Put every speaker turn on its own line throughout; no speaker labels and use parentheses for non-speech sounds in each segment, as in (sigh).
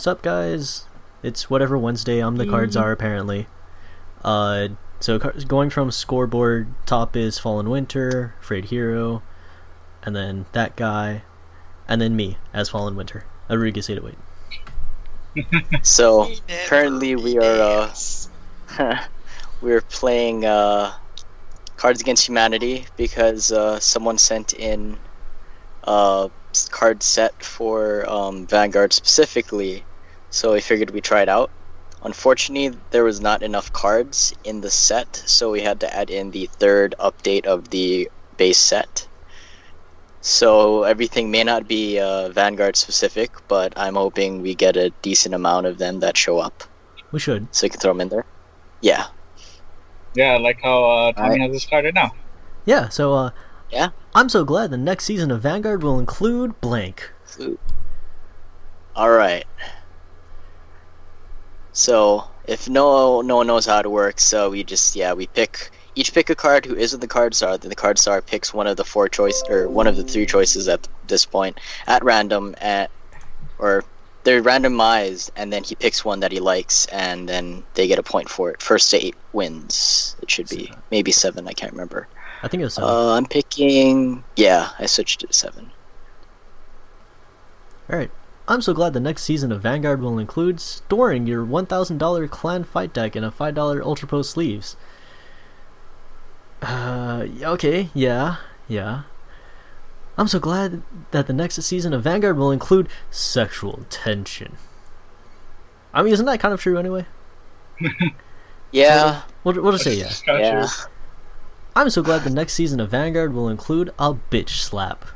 What's up, guys? It's whatever Wednesday. I'm the card czar apparently. Uh, so going from scoreboard, top is Fallen Winter, Frayed Hero, and then that guy, and then me as Fallen Winter. Aruigus 808. (laughs)
So currently we are uh, (laughs) we're playing uh, Cards Against Humanity because uh, someone sent in a card set for um, Vanguard specifically. So we figured we'd try it out. Unfortunately, there was not enough cards in the set, so we had to add in the third update of the base set. So everything may not be uh, Vanguard specific, but I'm hoping we get a decent amount of them that show up,
We should.
so we can throw them in there. Yeah.
Yeah, like how uh, Tommy
Alright.
has this card right now.
Yeah. So uh,
Yeah.
I'm so glad the next season of Vanguard will include blank.
All right. So if no no one knows how it works, so we just yeah we pick each pick a card who isn't the card czar. Then the card czar picks one of the four choice or one of the three choices at this point at random at or they're randomized and then he picks one that he likes and then they get a point for it. First to eight wins. It should be maybe seven. I can't remember.
I think it was seven.
Uh, I'm picking yeah. I switched it to seven.
All right. I'm so glad the next season of Vanguard will include storing your $1,000 clan fight deck in a $5 Ultra Pro sleeves. Uh, okay, yeah, yeah. I'm so glad that the next season of Vanguard will include sexual tension. I mean, isn't that kind of true anyway? (laughs)
Yeah.
We'll, we'll just say yeah.
Yeah.
I'm so glad the next season of Vanguard will include a bitch slap.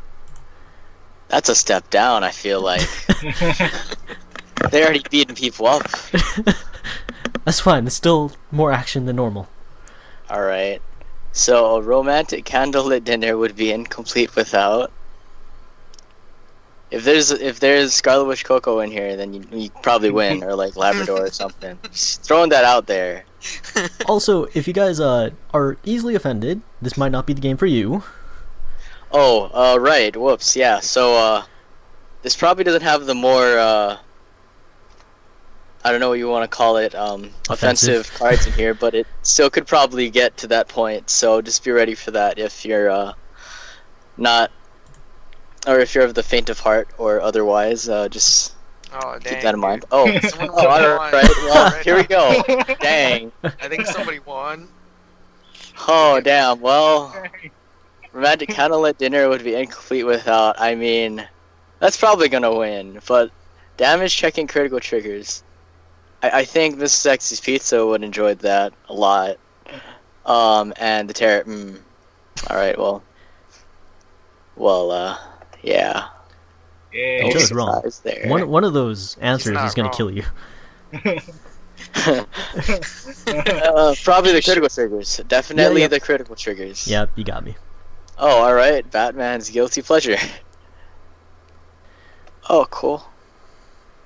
That's a step down. I feel like (laughs) (laughs) they're already beating people up. (laughs)
That's fine, it's still more action than normal.
All right. So a romantic candlelit dinner would be incomplete without. If there's if there's Scarlet Witch CoCo in here, then you, you probably win, or like Labrador or something. Just throwing that out there.
Also, if you guys uh, are easily offended, this might not be the game for you.
Oh, uh, right. Whoops. Yeah. So uh, this probably doesn't have the more uh, I don't know what you want to call it, um,
Offensive.
offensive cards in here, but it still could probably get to that point. So just be ready for that if you're uh, not, or if you're of the faint of heart or otherwise. Uh, just
Oh,
keep that in mind. Oh, oh, all
won.
right. Well,
Right.
here we go. (laughs) Dang.
I think somebody won.
Oh, damn. Well. Romantic candlelit dinner would be incomplete without. I mean, that's probably gonna win, but damage checking critical triggers. I, I think Mrs. Sexy's Pizza would enjoy that a lot. Um, and the terror. Mm, all right, well, well, uh, yeah.
Yeah.
You chose
no
wrong.
There.
One one of those answers is gonna
wrong.
kill you. (laughs) (laughs)
uh, probably the critical triggers. Definitely
yeah.
the critical triggers.
Yep, you got me.
Oh, all right. Batman's guilty pleasure. Oh, cool.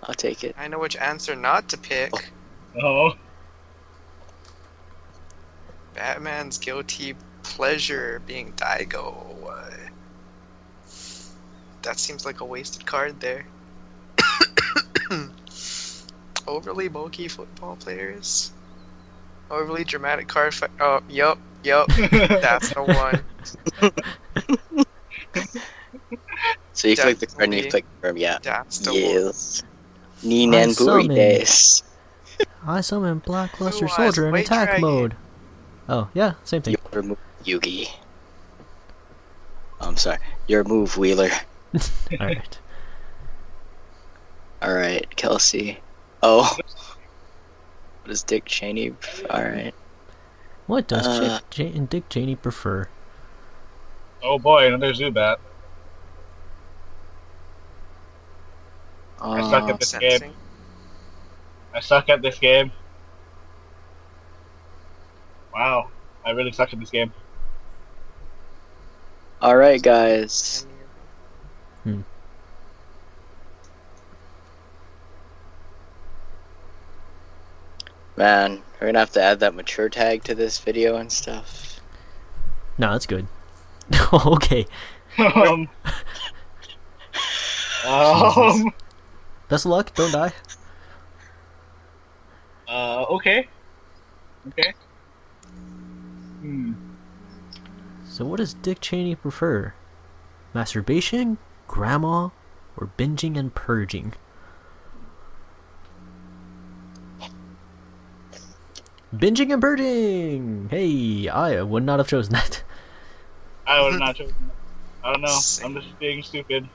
I'll take it.
I know which answer not to pick.
Oh,
Batman's guilty pleasure being Daigo. Uh, That seems like a wasted card there. (coughs) Overly bulky football players. Overly dramatic card fight. Oh, yup, yup. (laughs) That's the one. (laughs)
So you click the card and you
Definitely.
click confirm, yeah.
That's the one.
Yes. Ninan
I summon.
Burides.
I summon Black Luster Soldier in attack
Dragon.
mode. Oh yeah, same thing.
Your move, Yugi. Oh, I'm sorry. Your move, Wheeler. (laughs)
All right.
Alright, Kelsey. Oh. What is Dick Cheney? Alright.
What does
Uh,
Ch- Ch- and Dick Cheney prefer?
oh boy, another Zubat. I suck
Uh,
at this game. I suck at this game. Wow, I really suck at this game.
Alright, guys. Hmm. Man, we're gonna have to add that mature tag to this video and stuff.
No, that's good. (laughs) okay.
um, um,
Best of luck. Don't die.
Uh, okay. Okay. Hmm.
So, what does Dick Cheney prefer? Masturbation, grandma, or binging and purging? Binging and purging! Hey, I would not have chosen that.
I would not have (laughs) chosen that. I don't know. I'm just being stupid.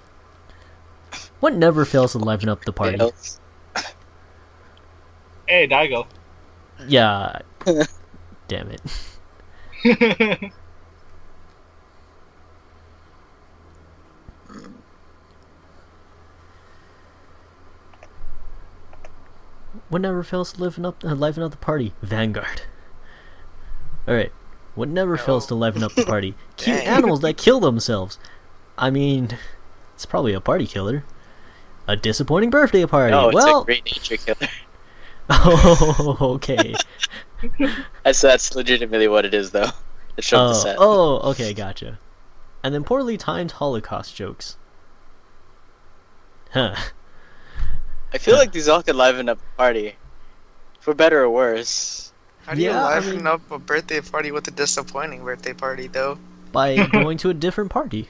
What never fails to liven up the party?
Fails.
Hey, Daigo.
Yeah. (laughs) Damn it. (laughs) What never fails to liven up, uh, liven up the party? Vanguard. Alright. What never fails to liven up the party? (laughs) Cute animals that kill themselves. I mean, it's probably a party killer. A disappointing birthday party.
No, it's
well,
a great nature killer. (laughs)
oh, okay. (laughs)
That's that's legitimately what it is, though. It showed the
Oh,
set.
oh, okay, gotcha. And then poorly timed Holocaust jokes. Huh.
I feel like these all could liven up a party, for better or worse.
How do you
Yeah, I
liven
mean-
up a birthday party with a disappointing birthday party, though?
By (laughs) going to a different party.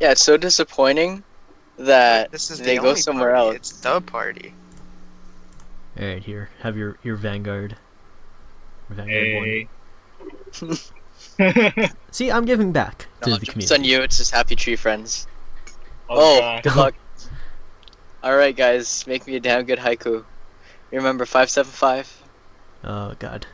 Yeah, it's so disappointing that
This is
they
the
go somewhere
party.
else.
It's the party.
Alright, here. Have your, your Vanguard. Vanguard one.
hey. (laughs)
See, I'm giving back to
No,
the
it's on you. It's just happy tree friends.
oh,
Oh, good luck. All right, guys, make me a damn good haiku. Remember five seven five.
Oh, God.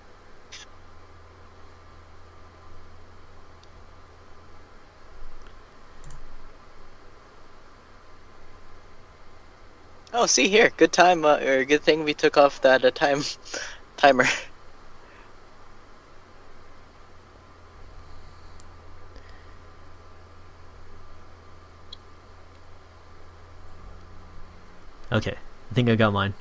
Oh, see here, good time uh, or good thing we took off that uh, time (laughs) timer.
Okay. I think I got mine.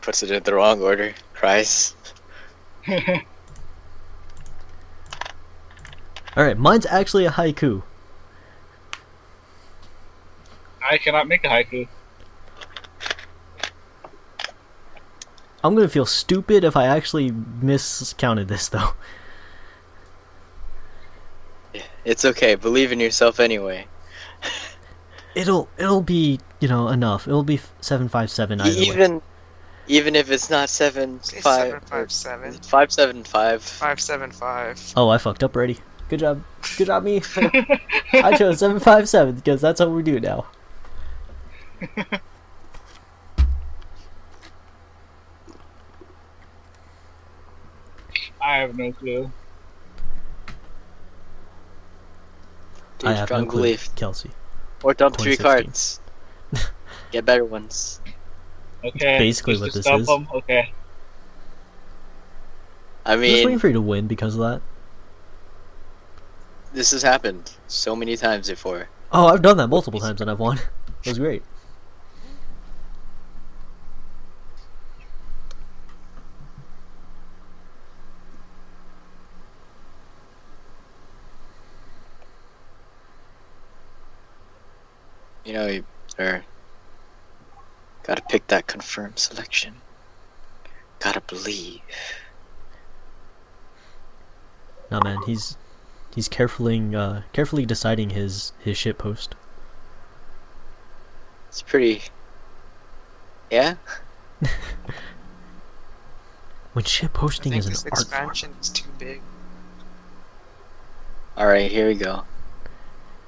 Puts it in the wrong order. Cries. (laughs)
Alright, mine's actually a haiku.
I cannot make a haiku.
I'm gonna feel stupid if I actually miscounted this, though.
It's okay. Believe in yourself anyway.
It'll it'll be you know enough. It'll be seven five seven either way.
even even if it's not seven
Say
five
seven five seven.
five seven five.
Five seven five.
Oh, I fucked up already. Good job. Good job, me. (laughs) I chose seven five seven because that's how we do now.
I have no clue.
Dude,
I have no clue,
belief.
Kelsey.
Or dump three
2016.
cards. (laughs) Get better ones.
Okay.
Basically
just
what
to
this
stop
is.
them? Okay.
I mean,
I'm just waiting for you to win because of that.
this has happened so many times before.
Oh, I've done that multiple times and I've won. (laughs) It was great.
Know, you or gotta pick that confirmed selection. Gotta believe.
No man, he's he's carefully uh carefully deciding his his shit post.
It's pretty. Yeah. (laughs)
When shit
I
posting
think
is an
this
art form.
expansion is too big.
All right, here we go.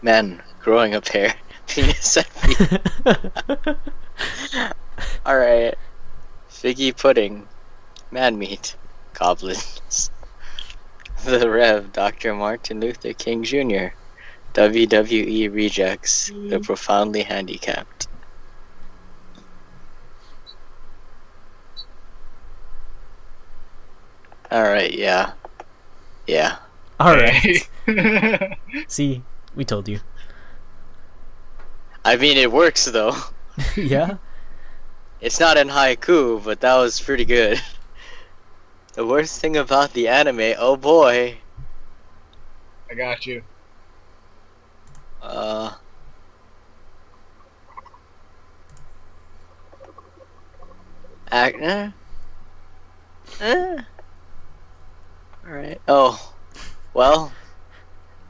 Men growing up hair, penis and feet. (laughs) All right, figgy pudding, man meat, goblins. (laughs) The Rev, Dr. Martin Luther King Jr. WWE rejects, the mm-hmm. profoundly handicapped. All right, yeah, yeah.
All right. (laughs) See, we told you.
I mean, it works though. (laughs)
yeah.
It's not in haiku, but that was pretty good. The worst thing about the anime, oh boy.
I got you.
Uh. Act. Eh. Eh. All right. Oh. Well.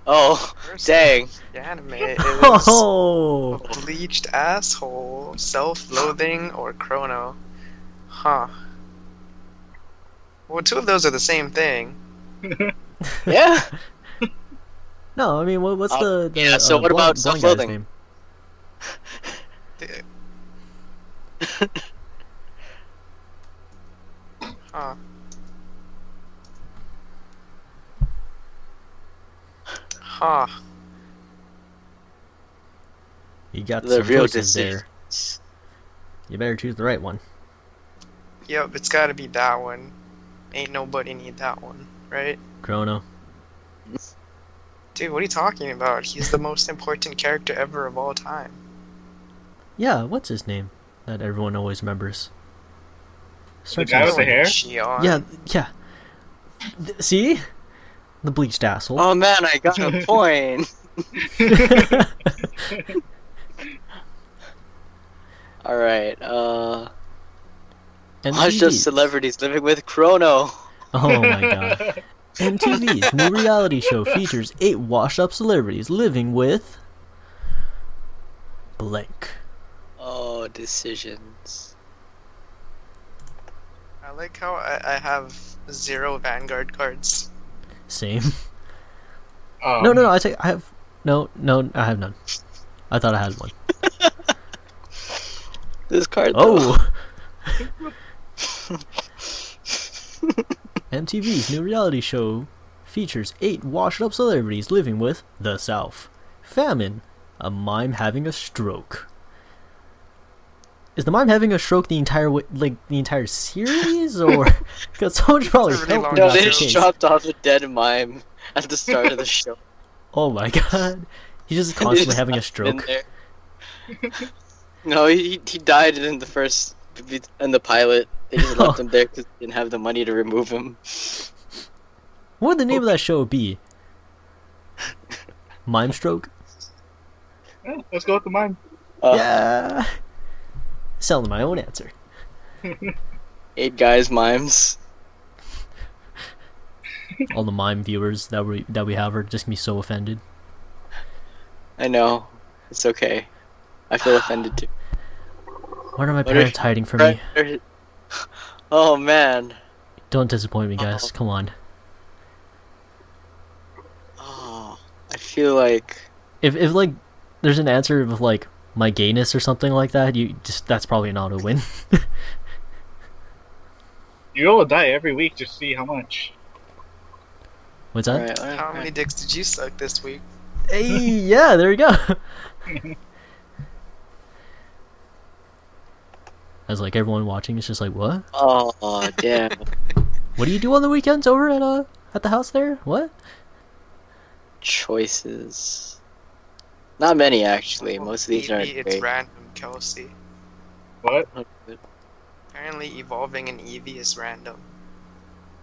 Oh.
First
Dang.
Anime is (laughs)
Oh,
bleached asshole, self-loathing, or chrono. Huh. Well, two of those are the same thing. (laughs)
Yeah.
no, I mean, what, what's
Uh,
the, the
yeah, so
uh,
what about self-loathing? (laughs)
Huh. Huh.
You got
The
some
real
choices there. You better choose the right one.
Yep, it's gotta be that one. Ain't nobody need that one, right?
Chrono.
Dude, what are you talking about? He's the most important character ever of all time.
Yeah, what's his name that everyone always remembers? Starts
guy
with
with the hair?
Shion.
Yeah, yeah. Th- See? The bleached asshole.
Oh man, I got a (laughs) point. (laughs) All right. Uh, watch
MTV's.
those celebrities living with Chrono.
Oh my god. (laughs) MTV's new reality show features eight washed up celebrities living with blank.
Oh, decisions.
I like how I, I have zero Vanguard cards.
Same.
Um,
No, no, no. I take. I have. No, no. I have none. I thought I had one. (laughs)
This card.
Oh. (laughs) MTV's new reality show features eight washed up celebrities living with the South. Famine. A mime having a stroke. Is the mime having a stroke the entire like the entire series, or (laughs) because someone's probably
really
helping
No, they just
case.
dropped off a dead mime at the start of the (laughs) show.
Oh my god, he's just (laughs) constantly having a stroke.
no, he he died in the first in the pilot. They just left
Oh.
him there because they didn't have the money to remove him.
What would the name of that show be? Mime stroke.
Yeah, let's go with the mime.
Uh,
yeah. Selling my own answer. (laughs)
Eight guys mimes. (laughs)
All the mime viewers that we that we have are just gonna be so offended.
I know. It's okay. I feel offended too.
What are my
What are-
parents hiding from me? (laughs)
Oh man.
Don't disappoint me, guys.
Uh-oh.
Come on.
Oh, I feel like
If if like there's an answer of like my gayness or something like that, you just that's probably not a win.
You will die every week to see how much.
What's that?
Alright, alright,
How
alright.
many dicks did you suck this week?
Hey, (laughs) yeah, there you go. (laughs) As like everyone watching is just like, what?
Oh damn. (laughs)
What do you do on the weekends over at uh at the house there? What?
Choices. Not many actually. Most of these aren't
it's
great.
random, Kelsey.
What?
Apparently, evolving an Eevee is random.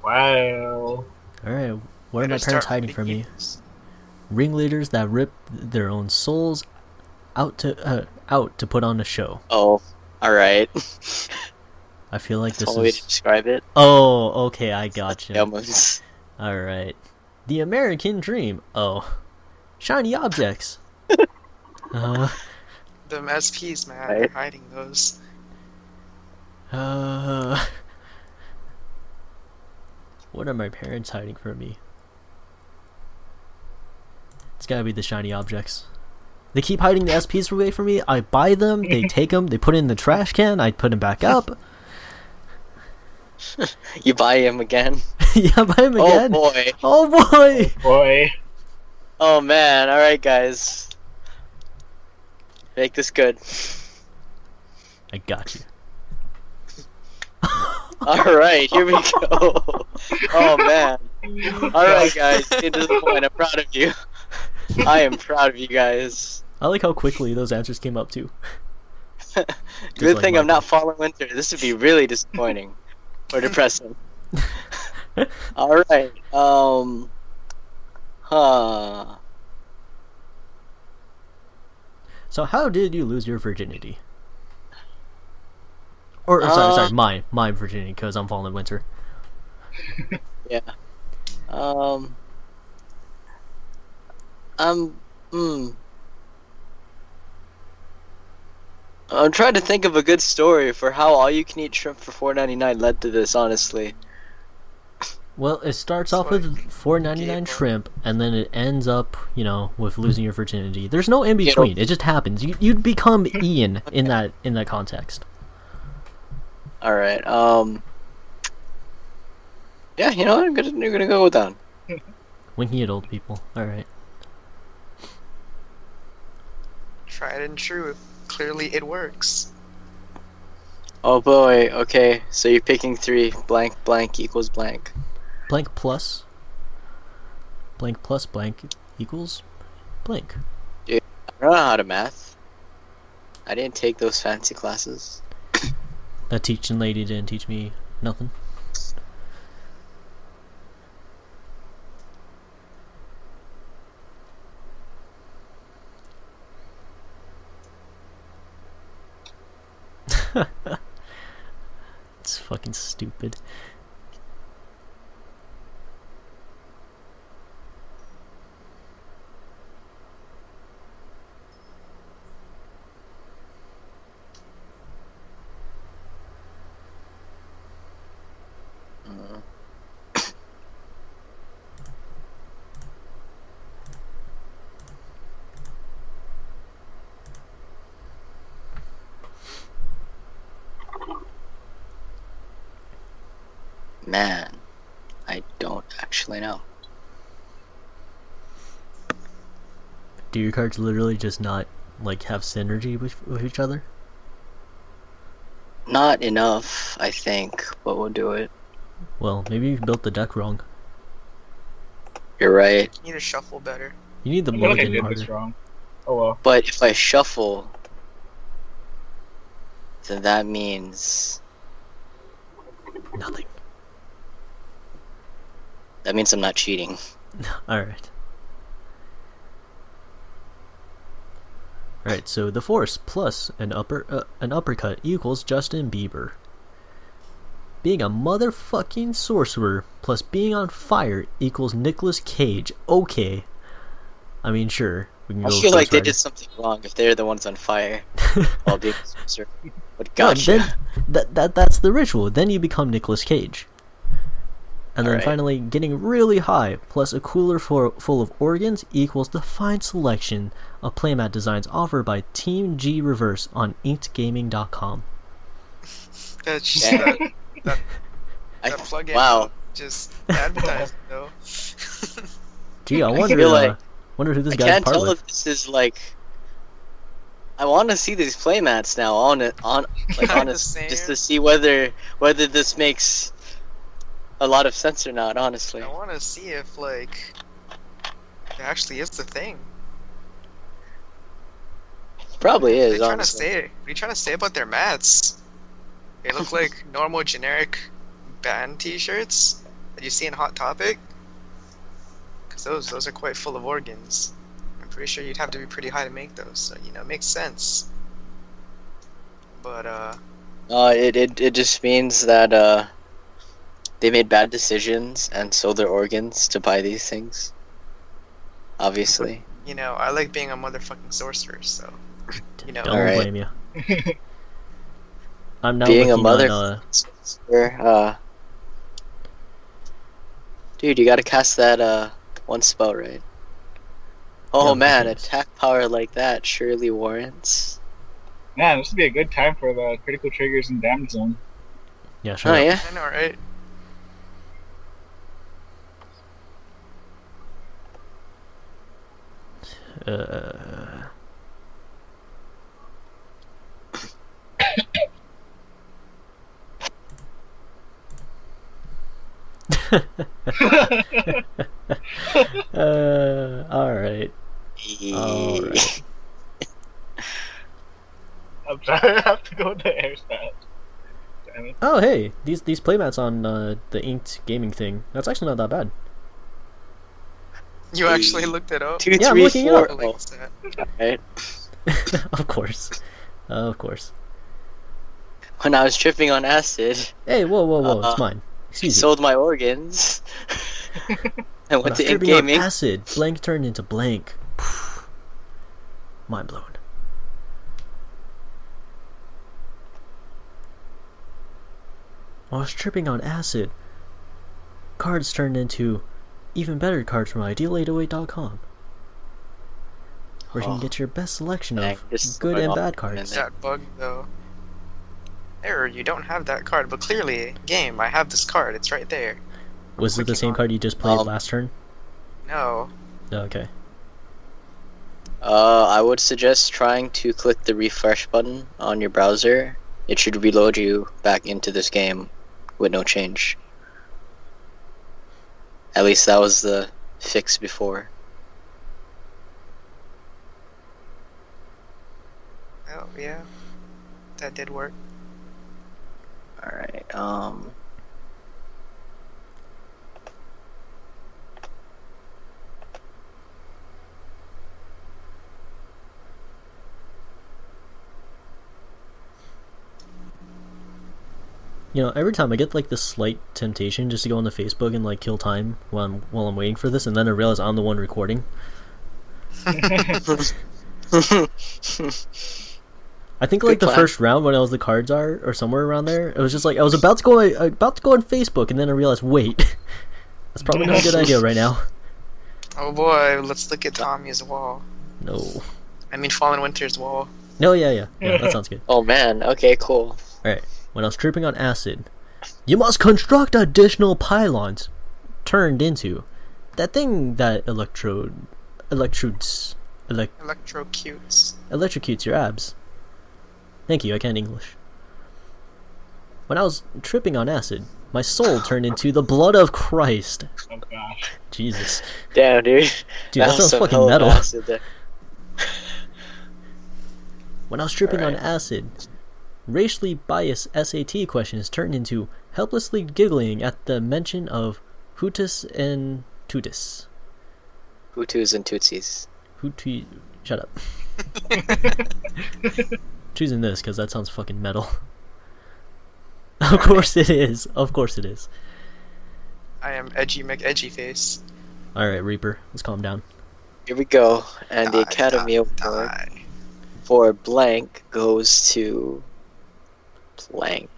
Wow.
All right, what are my parents hiding from me? Ringleaders that rip their own souls out to uh, out to put on a show.
Oh, alright.
I feel like
That's
this
one way to
is.
describe it.
Oh, okay, I gotcha. (laughs)
Almost.
All right, the American Dream. Oh, shiny objects. Uh,
Them SPs, man,
Right.
they're hiding those.
uh, what are my parents hiding from me? It's gotta be the shiny objects. They keep hiding the SPs away from me. I buy them, they (laughs) take them, they put it in the trash can. I put them back up. (laughs)
You buy him again. (laughs)
yeah, buy them
Oh
again.
boy.
Oh boy!
Boy.
Oh man. Alright guys. Make this good.
I got you. (laughs)
Alright, here we go. (laughs) Oh man. Alright guys, get to the point. I'm proud of you. (laughs) I am proud of you guys.
I like how quickly those answers came up too.
Good
like
thing I'm not FallinWinter. This would be really disappointing or depressing. All right. Um. Huh.
So how did you lose your virginity? Or, or sorry, sorry,
Uh,
my my Virginia because I'm FallinWinter. (laughs)
Yeah. Um. Um. I'm trying to think of a good story for how all you can eat shrimp for four ninety nine led to this. Honestly,
Well, it starts off
like
with four ninety nine shrimp, and then it ends up, you know, with losing your virginity. There's no in between. It just happens. You you'd become Ian in that in that context.
all right. Um. Yeah, you know what? I'm gonna I'm gonna go with that. (laughs)
Winking at old people. All right.
Tried and true. Clearly, it works.
Oh boy. Okay, so you're picking three. Blank blank equals blank.
Blank plus. Blank plus blank equals blank.
I don't know how to math. I didn't take those fancy classes. (coughs)
That teaching lady didn't teach me nothing. (laughs) it's fucking stupid.
Mm. Man, I don't actually know.
Do your cards literally just not like have synergy with with each other?
Not enough, I think, but we'll do it.
Well, maybe you built the deck wrong.
You're right.
You need to shuffle better.
You need the
I feel like I
mulligan
did this
harder.
wrong. Oh well.
But if I shuffle, then that means
Nothing.
that means I'm not cheating. (laughs)
All right. All right. So the force plus an upper uh, an uppercut equals Justin Bieber. Being a motherfucking sorcerer plus being on fire equals Nicolas Cage. Okay. I mean, sure. We can
I feel like they did something wrong if they're the ones on fire (laughs) while being a sorcerer. But
No,
gotcha.
then that that that's the ritual. Then you become Nicolas Cage. And then
Alright.
finally, getting really high plus a cooler for, full of organs equals the fine selection of playmat designs offered by Team G Reverse on inkedgaming.com. (laughs)
That's just
Yeah.
that, that, (laughs)
I,
that plug-in.
wow.
Just advertised, though. (laughs)
Gee, I wonder,
feel
uh, wonder who this
I
guy's
can't tell
with.
if this is like. I want to see these playmats now on it on like on
Kinda
just to see whether whether this makes a lot of sense or not. Honestly,
I want to see if like it actually is the thing.
probably is.
What are you trying to say? What are you trying to say about their mats? They look like (laughs) normal generic band T-shirts that you see in Hot Topic. Cause those those are quite full of organs. I'm pretty sure you'd have to be pretty high to make those. So you know, it makes sense. But uh,
uh, it, it it just means that uh, they made bad decisions and sold their organs to buy these things. Obviously,
you know, I like being a motherfucking sorcerer. So you know,
Don't
Alright.
blame you. (laughs) I'm now
being a mother,
on, uh,
sorcerer, uh, dude, you gotta cast that uh one spell right. Oh
Yeah,
man, attack power like that surely warrants.
Man, this would be a good time for the critical triggers and damage zone.
yeah, sure.
Oh yeah.
I know, right?
Uh, (laughs) uh, all right. Alright.
I'm sorry, (laughs) I have to go. Damn it.
Oh, hey, these these playmats on uh, the inked gaming thing. That's actually not that bad.
You actually looked it up.
Two,
Yeah, I'm
three,
looking it
four.
up.
Oh,
what's (laughs)
of course, of course.
when I was tripping on acid,
Hey, whoa, whoa, whoa!
Uh,
it's mine.
I
Excuse me.
sold my organs. (laughs) and
When I
went
was
to in
tripping on acid, blank turned into blank. Mind blown. I was tripping on acid. Cards turned into even better cards from ideal808.com. Where you
Oh.
can get your best selection
Dang,
of good and bad cards.
That bug though. Error, you don't have that card, but clearly, game, I have this card. It's right there.
Was it the same
on-
card you just played
Um,
last turn?
No.
Oh, okay.
Uh, I would suggest trying to click the refresh button on your browser. It should reload you back into this game with no change. At least that was the fix before.
Oh yeah. That did work.
Alright, um.
You know, every time I get like this slight temptation just to go on the Facebook and like kill time while I'm while I'm waiting for this, and then I realize I'm the one recording. (laughs) I think like
Good
the
plan.
first round when I was the card czar or somewhere around there, it was just like I was about to go about to go on Facebook, and then I realized, wait, (laughs) that's probably not a good idea right now. (laughs)
Oh boy, let's look at Tommy's wall.
No,
I mean, FallinWinter's wall.
no, yeah, yeah, yeah, that sounds good.
oh man, okay, cool.
When I was tripping on acid, you must construct additional pylons turned into that thing that electrode electrodes elec-
Electrocutes.
electrocutes your abs. Thank you, I can't English. When I was tripping on acid, my soul turned into the blood of Christ.
Oh gosh.
Jesus.
Damn, dude.
Dude, that
was
sounds fucking metal. When I was tripping on acid, racially biased SAT questions turned into helplessly giggling at the mention of Hutus and Tutus.
Hutus and Tutsis.
Hutu. Shut up. (laughs) Choosing this because that sounds fucking metal. (laughs) of course it is. Of course it is.
I am edgy McEdgy face.
Alright, Reaper, let's calm down.
Here we go. And the Academy
die,
Award
die.
for blank goes to blank.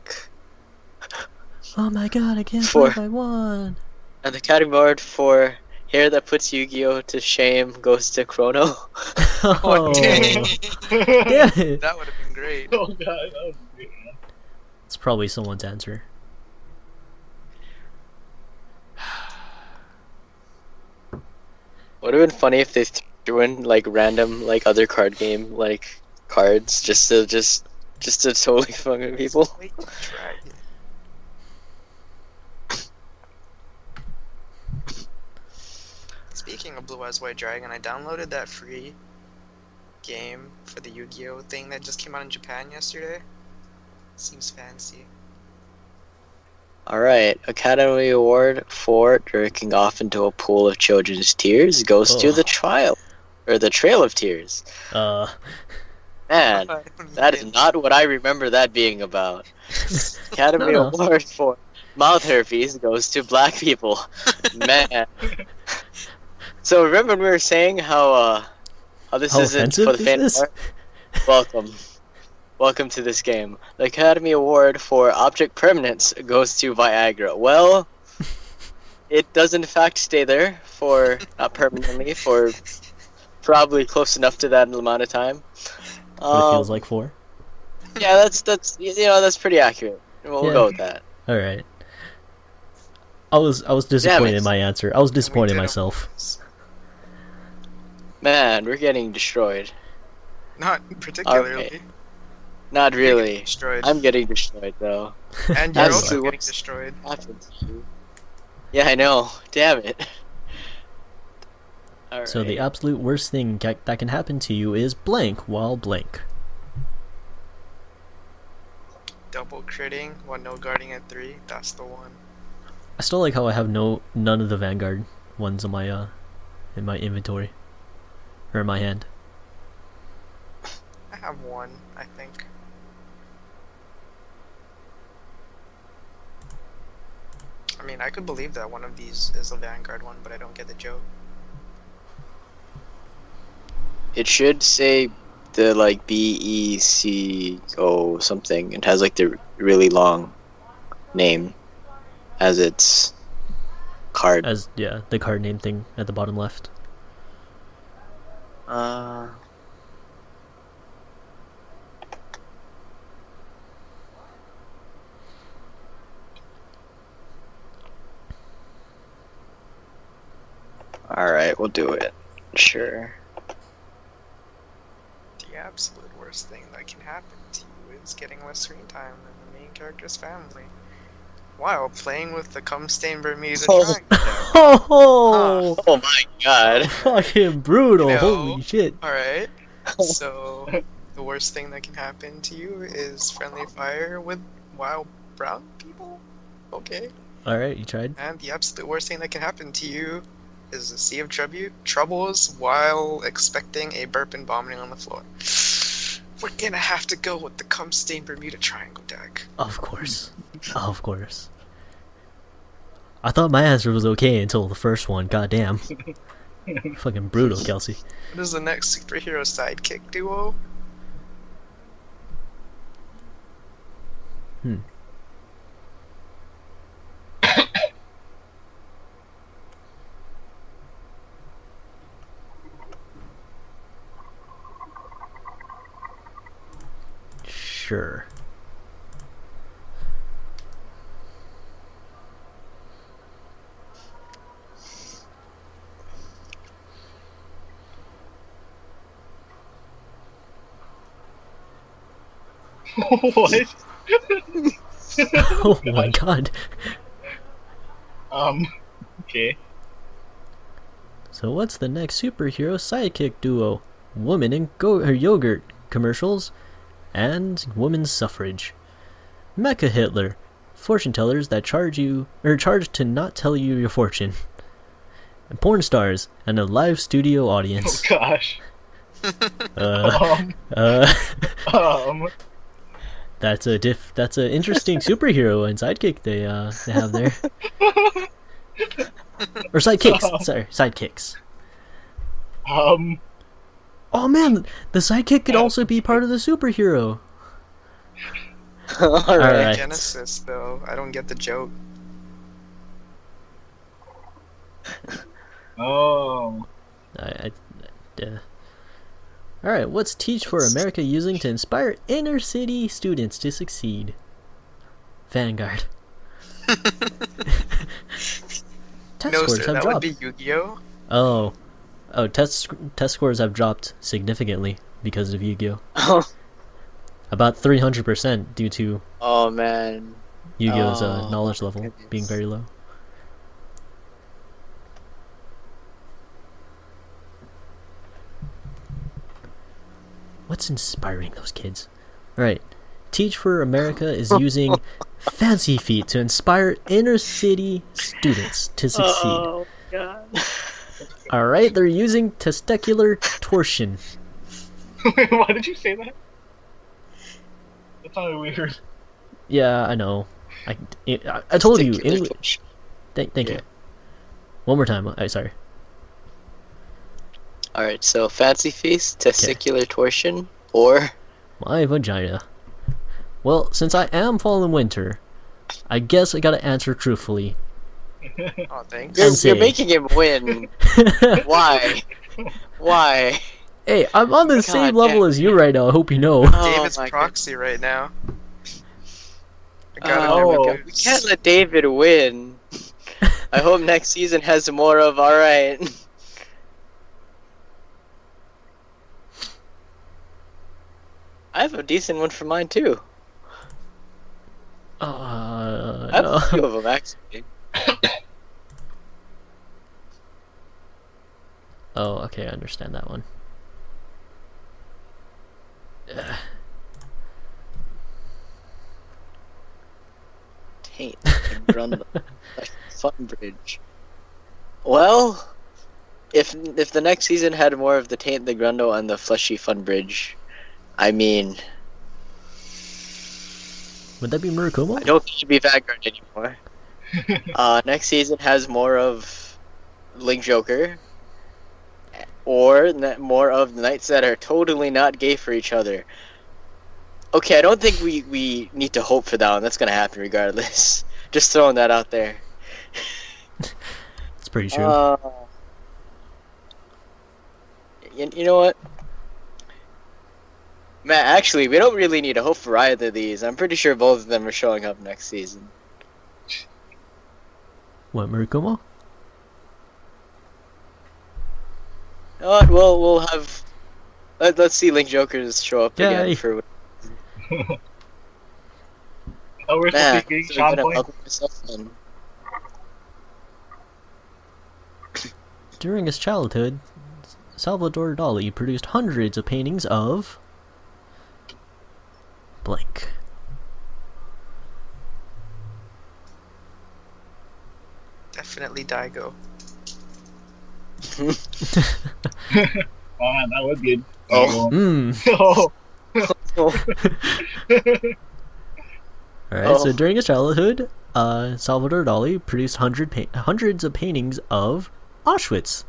Oh my god, I can't
Four.
believe I won.
And the Academy Award for hair that puts Yu-Gi-Oh to shame goes to Chrono. (laughs)
Oh, (laughs)
dang.
damn it.
That would have been great.
Oh god, that was great, man.
It's probably someone's answer. (sighs)
Would have been funny if they threw in like random like other card game like cards just to just just to totally fuck with people. (laughs)
Speaking of Blue Eyes White Dragon, I downloaded that free game for the Yu-Gi-Oh thing that just came out in Japan yesterday. Seems fancy.
All right, Academy Award for drinking off into a pool of children's tears goes to
Oh.
the trial or the Trail of Tears.
Uh,
Man, (laughs)
I don't
that
get
is
it.
not what I remember that being about. (laughs) Academy
No, no.
Award for mouth herpes goes to black people. (laughs) Man. So remember when we were saying how uh how this
How
isn't for the
this
fan
is?
art? Welcome. Welcome to this game. The Academy Award for Object Permanence goes to Viagra. Well, it does in fact stay there for not permanently for probably close enough to that amount of time.
What it feels
Um,
like for.
yeah, that's that's you know that's pretty accurate. We'll
Yeah.
go with that.
Alright. I was I was disappointed
it.
in my answer. I was disappointed in myself.
Man, we're getting destroyed.
Not particularly.
Okay. Not
You're getting
really.
Destroyed.
I'm getting destroyed though.
and you're also getting destroyed.
Happens. Yeah, I know. Damn it. Right.
So the absolute worst thing that can happen to you is blank while blank.
Double critting while no guarding at three. That's the one.
I still like how I have no none of the vanguard ones in my uh in my inventory or in my hand.
I have one, I think. I mean, I could believe that one of these is a vanguard one, but I don't get the joke.
It should say the like B E C O something. It has like the really long name as its card.
As yeah, the card name thing at the bottom left.
Uh, all right, we'll do it. Sure.
The absolute worst thing that can happen to you is getting less screen time than the main character's family. While playing with the cum stain Bermuda
Oh.
Triangle.
Oh,
Oh my god. (laughs)
fucking brutal!
No.
Holy shit!
Alright, (laughs) so the worst thing that can happen to you is friendly fire with wild brown people? Okay.
All right, you tried.
And the absolute worst thing that can happen to you is a sea of trouble, troubles while expecting a burp and vomiting on the floor. We're gonna have to go with the cum stain Bermuda Triangle deck.
Of course, of course. I thought my answer was okay until the first one. Goddamn. (laughs) Fucking brutal, Kelsey.
What is the next superhero sidekick duo?
Hmm. Sure. (laughs)
what?
Oh my god.
Um. Okay.
So what's the next superhero sidekick duo? Woman in go- or yogurt commercials and women's suffrage. Mecha Hitler, fortune tellers that charge you or charge to not tell you your fortune. And porn stars and a live studio audience.
Oh
audience.
gosh.
Uh, (laughs)
Um.
uh, (laughs)
Um.
That's a diff. That's an interesting superhero (laughs) and sidekick they uh they have there. (laughs) Or sidekicks. Sorry, sidekicks.
Um.
Oh man, the sidekick could also be part of the superhero. (laughs)
all right.
Alright.
Genesis, though. I don't get the joke.
Oh.
I, I uh. All right, what's Teach for America using to inspire inner city students to succeed? Vanguard. (laughs) Test
no,
scores
sir,
have
that would be Yu-Gi-Oh.
Oh, oh, test test scores have dropped significantly because of Yu-Gi-Oh.
Oh, (laughs)
About three hundred percent due to
oh man.
Yu-Gi-Oh's uh,
Oh,
knowledge level
goodness.
being very low. What's inspiring those kids? Alright. Teach for America is using (laughs) fancy feet to inspire inner city students to oh, succeed.
Oh god.
Alright, they're using testicular torsion. (laughs)
Why did you say that? That sounded weird.
Yeah, I know. I, I, I told you. English. Thank, thank you. One more time. I sorry.
All right. So fancy feast, testicular torsion, or
My vagina. Well, since I am FallinWinter, I guess I gotta answer truthfully. (laughs)
Oh, thanks.
you're, you're making him win. (laughs) Why? Why?
hey, I'm on the
God
same
damn.
level as you right now. I hope you know. (laughs)
Oh
David's
my
proxy right now.
Oh,
Oh.
we can't let David win. I hope next season has more of all right. I have a decent one for mine too.
Uh,
I have a (laughs) few of them actually.
Oh, okay, I understand that one.
Taint and Grundle. like Fun Bridge. Well, if if the next season had more of the Taint, the Grundle, and the Fleshy Fun Bridge, I mean,
Would that be Murakumo?
I don't think it should be Vanguard anymore. (laughs) uh, next season has more of Link Joker, or ne- more of the knights that are totally not gay for each other. Okay, I don't think we, we need to hope for that one. That's gonna happen regardless. (laughs) Just throwing that out there.
It's pretty true.
Uh, you, you know what? Matt, actually, we don't really need a hope for either of these. I'm pretty sure both of them are showing up next season.
what, Murakumo?
You know? We'll, we'll have. Let, let's see Link Jokers show up
Yay.
again for. (laughs)
Oh, we're
Man,
speaking Sean Point.
bug myself in.
During his childhood, Salvador Dali produced hundreds of paintings of. Blank.
Definitely Daigo. (laughs) (laughs)
Oh, (laughs) man, that would be.
Oh.
Oh.
Alright, so
Oh.
during his childhood, uh, Salvador Dali produced hundred pa- hundreds of paintings of Auschwitz.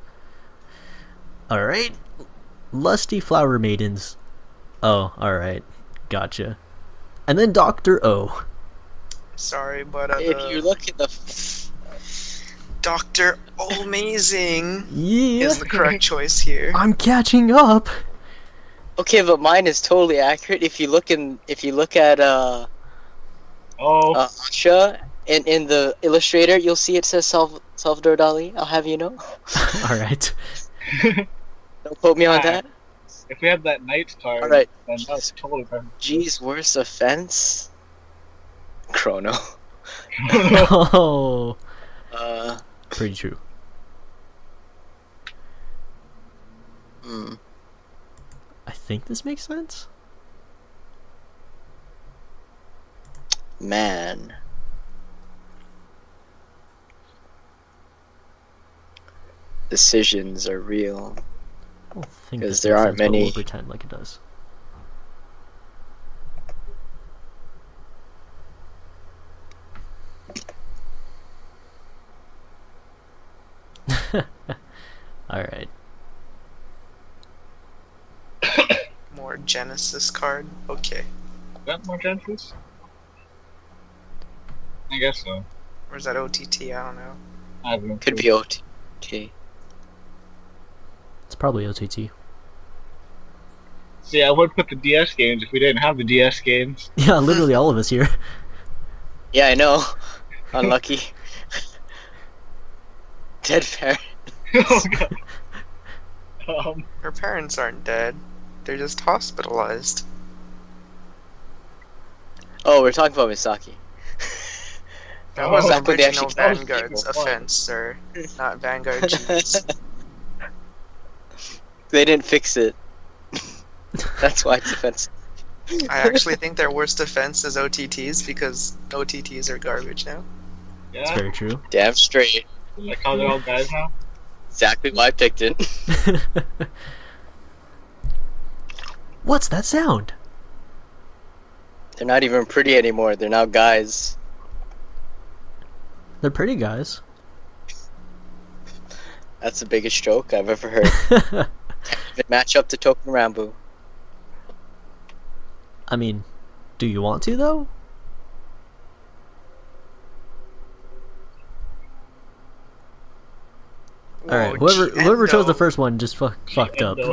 Alright. Lusty flower maidens. Oh, alright. Gotcha. And then Dr. O.
Sorry, but uh,
if you look at the.
Doctor Amazing
Yeah.
is the correct choice here.
I'm catching up.
Okay, but mine is totally accurate. If you look in, if you look at uh,
Oh.
uh Asha in in the illustrator, you'll see it says Salv- Salvador Dali. I'll have you know. (laughs)
alright.
Don't quote me on that.
If we had that Knights card,
All right.
then that's totally perfect. (laughs)
G's worst offense. Chrono. (laughs)
oh,
Uh.
pretty true.
Hmm.
I think this makes sense.
Man. Decisions are real.
I don't think
'Cause
this
there aren't
sense,
many-
We'll pretend like it does. (laughs) Alright.
More Genesis card. Okay.
Is that more Genesis? I guess so.
Or is that OTT? I don't know.
I have no
Could be OT.
It's probably OTT.
See, I would put the DS games if we didn't have the DS games. (laughs)
Yeah, literally all of us here.
Yeah, I know. Unlucky. (laughs) Dead parents. (laughs)
oh god. Um,
Her parents aren't dead. They're just hospitalized.
Oh, we're talking about Misaki.
That
Oh,
was
back when they
original
actually
Vanguard's offense, sir. Not Vanguard G's.
They didn't fix it. (laughs) That's why it's offensive.
I actually think their worst offense is OTTs because OTTs are garbage now.
It's
yeah.
very true.
Damn straight.
Like how they're all guys now.
Exactly why I picked it. (laughs)
What's that sound?
They're not even pretty anymore. They're now guys.
They're pretty guys.
That's the biggest joke I've ever heard. (laughs) Even match up to Token Rambo.
I mean, do you want to though? All right,
Whoa,
whoever whoever chose the first one just fu- fucked up. (laughs)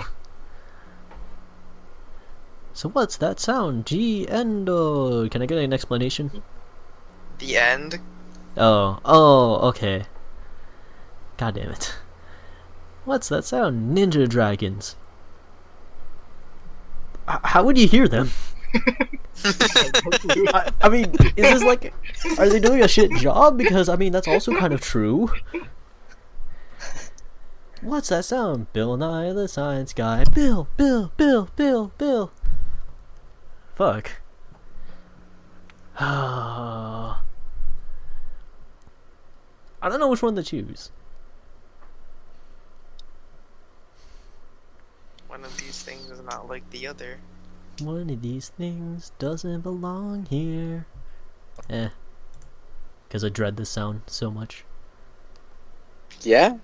So what's that sound? G endo. Can I get an explanation?
The end.
Oh, oh, okay. God damn it. What's that sound? Ninja dragons. H- how would you hear them? (laughs) I, I mean, is this like, are they doing a shit job? Because I mean, that's also kind of true. What's that sound? Bill Nye the Science Guy. Bill, Bill, Bill, Bill, Bill. Fuck. (sighs) I don't know which one to choose.
One of these things is not like the other.
One of these things doesn't belong here. Eh. because I dread this sound so much.
Yeah,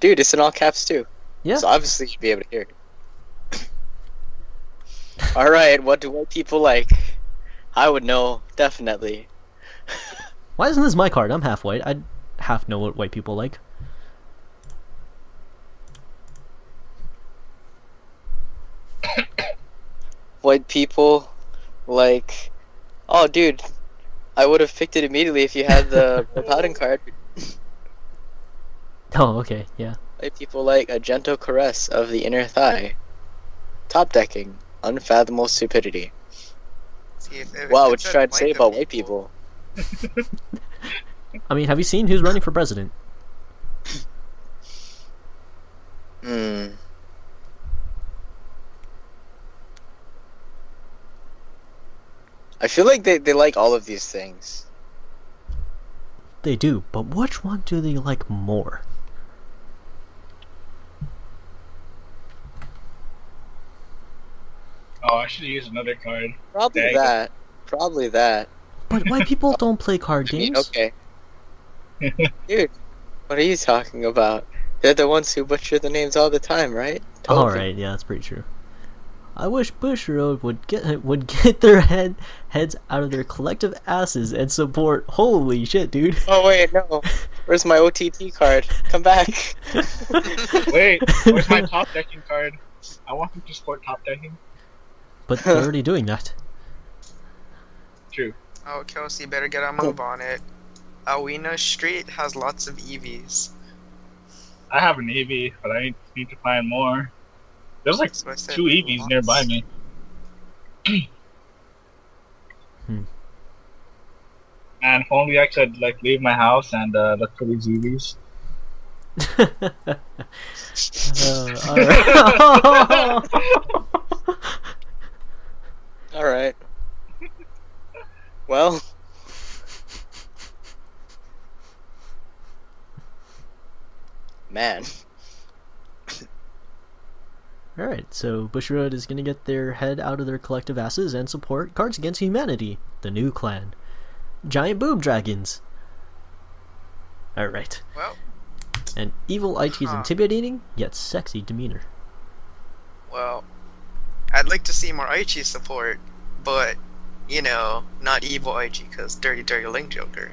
dude, it's in all caps too.
Yeah.
So obviously you'd be able to hear it. (laughs) all right, what do white people like? I would know definitely. (laughs)
Why isn't this my card? I'm half white. I'd half know what white people like.
White people like, oh, dude, I would have picked it immediately if you had the (laughs) Paladin card. (laughs)
Oh, okay, yeah.
White people like a gentle caress of the inner thigh. Top decking, unfathomable stupidity.
See, if, if
Wow,
it
what you
said
trying to say about white people? (laughs)
I mean, have you seen who's running for president?
Hmm. I feel like they, they like all of these things.
They do, but which one do they like more?
Oh, I should use another card.
Probably
Dang.
that. Probably that.
But why people (laughs) don't play card
I mean,
games.
okay. Dude, what are you talking about? They're the ones who butcher the names all the time, right?
All
Totally.
right, yeah, that's pretty true. I wish Bushiroad would get would get their head heads out of their collective asses and support. Holy shit, dude!
Oh wait, no. Where's my OTT card? Come back. (laughs)
Wait, where's my top decking card? I want them to support top decking.
But they're (laughs) already doing that.
True.
Oh, Kelsey, better get a move on it. Awina Street has lots of E EVs.
I have an EV, but I need, need to find more. There's like
That's said.
two EVs
lots.
nearby me.
Hmm.
And if only I could like leave my house and uh, look for these EVs.
Uh, (laughs) alright.
Alright. Well. Man.
Alright, so Bushiroad is gonna get their head out of their collective asses and support Cards Against Humanity, the new clan. Giant boob dragons. Alright.
Well,
And evil IT's
Huh.
intimidating, yet sexy demeanor.
well, I'd like to see more Aichi support, but you know, not evil Aichi, because dirty, dirty Link Joker.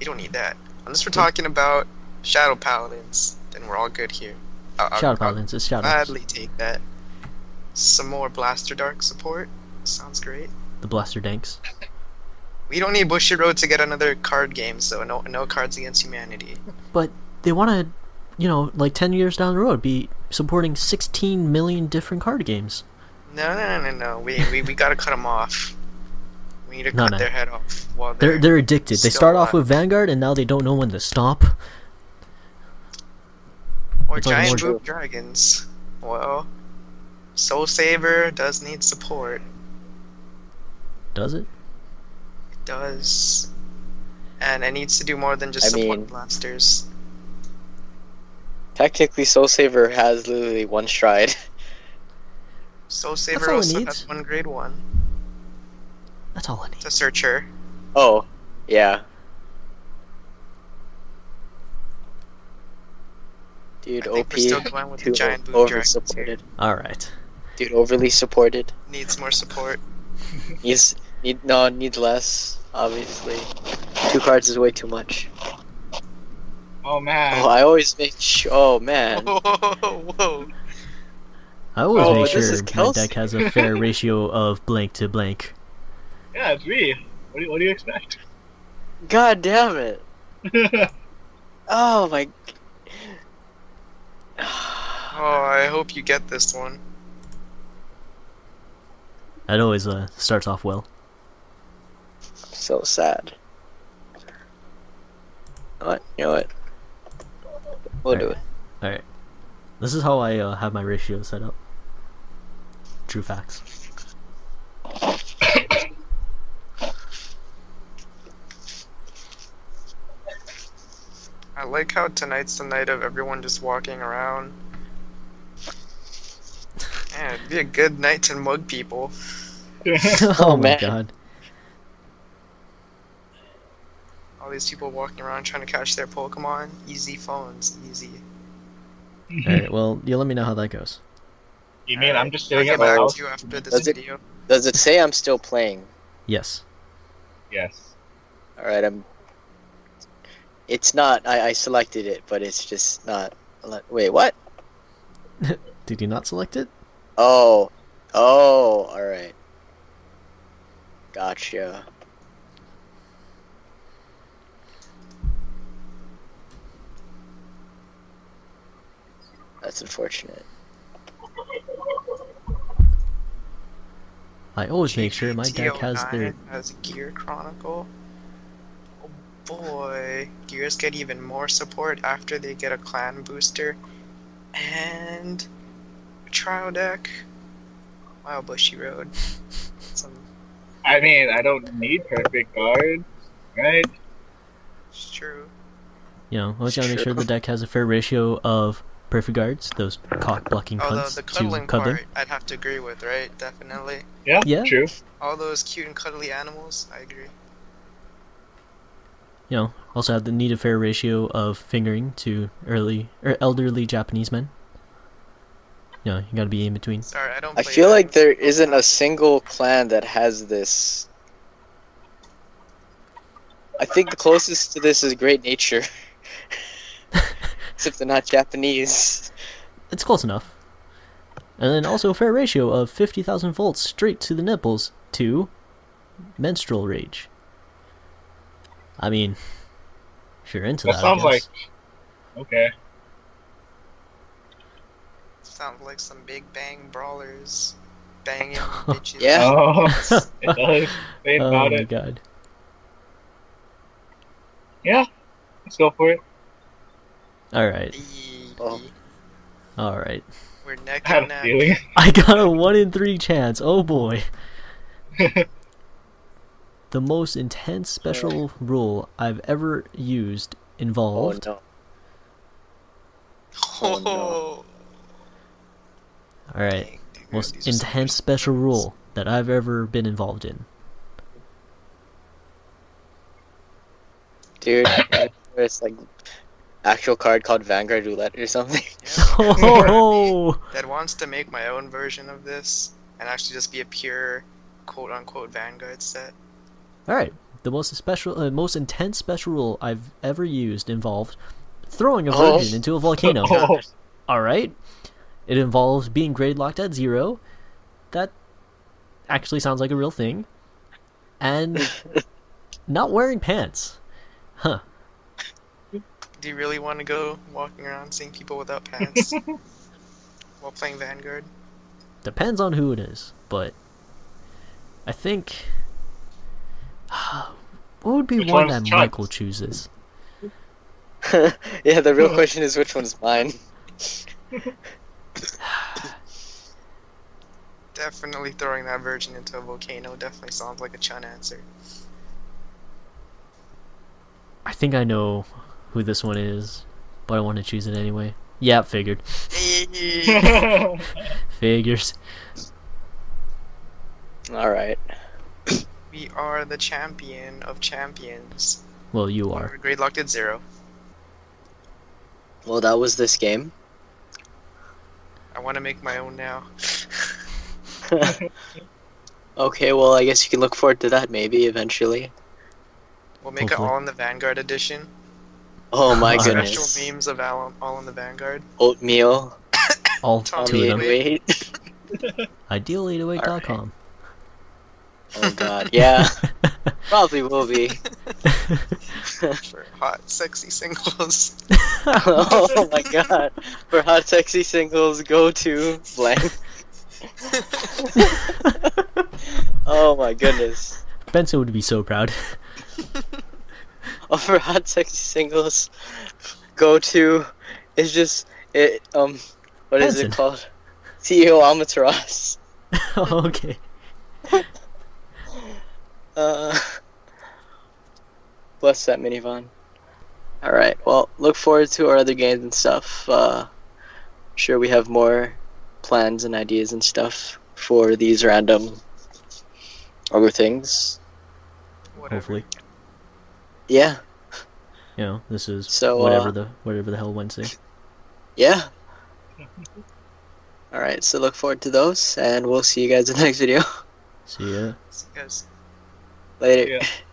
You don't need that. Unless we're talking about Shadow Paladins, then we're all good here. I- I-
Shadow
I'll
Paladins, it's Shadow.
Gladly take that. Some more Blaster Dark support. Sounds great.
The Blaster Danks.
We don't need Bushiroad to get another card game, so no no cards against humanity.
But they wanna, you know, like 10 years down the road, be supporting 16 million different card games.
No, no, no, no, no. We, we, we gotta cut them off. We need to
No,
cut
no.
their head off while they're.
They're, they're addicted. They start off with Vanguard and now they don't know when to stop.
Or
it's
giant
more-
boob dragons. Well, Soul Saver does need support.
Does it?
It does. And it needs to do more than just
I
support
mean-
blasters.
Technically, Soul Saver has literally one stride.
Soul Saver
it
also
needs.
has one grade one.
That's all I need.
It's a searcher.
Oh, yeah. Dude,
I
OP.
we're still going with the
Too
giant boob
over supported.
Alright.
Dude, overly supported.
Needs more support. (laughs)
Needs need no needs less. Obviously, two cards is way too much.
Oh man.
Oh, I always make sure. Oh man. (laughs)
Whoa, whoa.
I always
Oh,
make sure my deck has a fair (laughs) ratio of blank to blank.
Yeah, it's me. What do you, what do you expect?
God damn it. Oh my. (sighs)
Oh, I hope you get this one.
That always uh, starts off well.
so sad. What? You know what? We'll do it.
Alright. This is how I uh, have my ratio set up. True facts.
Like how tonight's the night of everyone just walking around. Yeah, it'd be a good night to mug people. (laughs)
oh my
man.
god.
Oh, All these people walking around trying to catch their Pokemon. Easy phones, easy.
Alright, well, you let me know how that goes.
You mean I'm just
I'll
sitting
get
at my house?
you after this
Does it-
video.
Does it say I'm still playing?
Yes.
Yes.
All right, I'm. It's not. I, I selected it, but it's just not. Wait, what? (laughs)
Did you not select it?
Oh, oh, all right. Gotcha. That's unfortunate.
I always make sure my deck has their.
Has Gear Chronicle. Boy, Gears get even more support after they get a clan booster. And trial deck. Wow, Bushiroad. Some
I mean, I don't need perfect guards, right?
it's true.
You know, I always gotta make sure the deck has a fair ratio of perfect guards, those cock blocking
Although
cunts,
the
to
cuddling
cuddling.
part, I'd have to agree with, right? Definitely.
Yeah.
Yeah.
True.
All those cute and cuddly animals, I agree.
You know, also have the need a fair ratio of fingering to early or elderly Japanese men. You know, you gotta be in between.
Sorry, I don't
I feel
that.
like there isn't a single clan that has this. I think the closest to this is Great Nature. (laughs) Except they're not Japanese.
It's close enough. And then also a fair ratio of 50,000 volts straight to the nipples to menstrual rage. I mean, if you're into
That
that,
sounds
I guess.
Okay.
Sounds like some big bang brawlers. Banging (laughs) bitches.
Yeah.
Oh, (laughs) it does. (laughs) Say
oh
about
my
it.
god.
Let's go for it.
All
right.
Oh.
All right.
We're neck
I had
and
a
neck.
feeling.
I got a 1 in 3 chance. Oh boy. The most intense special rule I've ever used
Oh
involved.
no. Oh, no. (laughs)
Oh,
Alright.
dang,
Most
these
intense special
ones.
rule that I've ever been involved in.
Dude, it's like actual card called Vanguard Roulette or something. (laughs) (laughs)
Yeah,
Oh!
that wants to make my own version of this and actually just be a pure quote unquote Vanguard set.
Alright. The most special, uh, most intense special rule I've ever used involved throwing a
Oh.
virgin into a volcano. (laughs)
Oh,
Alright. It involves being grade locked at zero. That actually sounds like a real thing. And (laughs) not wearing pants. Huh.
Do you really want to go walking around seeing people without pants (laughs) while playing Vanguard?
Depends on who it is, but I think what would be
Which
one that
Chuck's?
Michael chooses? (laughs)
yeah, the real question is which one's mine. (laughs)
Definitely throwing that virgin into a volcano definitely sounds like a Chun answer.
I think I know who this one is, but I want to choose it anyway. Yeah, figured. (laughs) Figures.
Alright.
We are the champion of champions.
Well, you
We're
are.
grade locked at zero.
Well, that was this game.
I want to make my own now. (laughs)
okay, well, I guess you can look forward to that maybe eventually.
We'll make
Hopefully.
it all in the Vanguard edition.
Oh my
Alright.
goodness.
Special memes of all, all in the Vanguard.
Oatmeal.
All
Tommy
two of them.
Wait,
Wait.
wait.
Ideal808.com.
Oh god, yeah. (laughs) Probably will be. (laughs)
for hot, sexy singles. (laughs)
oh my god. For hot sexy singles, go to blank. oh my goodness.
Benson would be so proud.
Oh, for hot sexy singles, go to. It's just it. Um, what is
Benson.
it called? CEO Amaterasu.
okay.
Uh, (laughs) bless that minivan. Alright, well, look forward to our other games and stuff. Uh, sure we have more plans and ideas and stuff for these random other things.
Whatever.
Hopefully.
Yeah,
you know, this is
So,
whatever
uh,
the whatever the hell Wednesday.
Yeah. (laughs) All right. So look forward to those, and we'll see you guys in the next video.
See ya.
See you guys.
Later.
Yeah. (laughs)